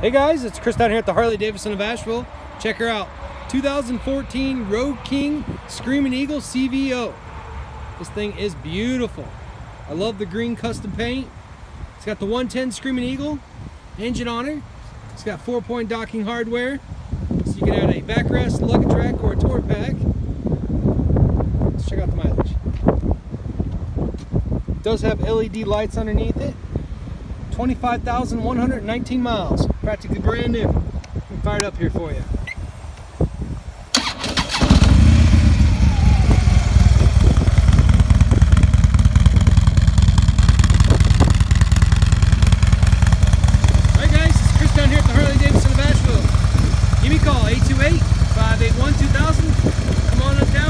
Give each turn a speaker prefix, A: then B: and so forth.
A: Hey guys, it's Chris down here at the Harley Davidson of Asheville. Check her out. 2014 Road King Screaming Eagle CVO. This thing is beautiful. I love the green custom paint. It's got the 110 Screaming Eagle engine on her. It's got four point docking hardware. So you can add a backrest, luggage rack, or a tour pack. Let's check out the mileage. It does have LED lights underneath it. 25,119 miles practically brand new. I'm fired up here for you. Give me a call, 828-581-2000. Come on up down.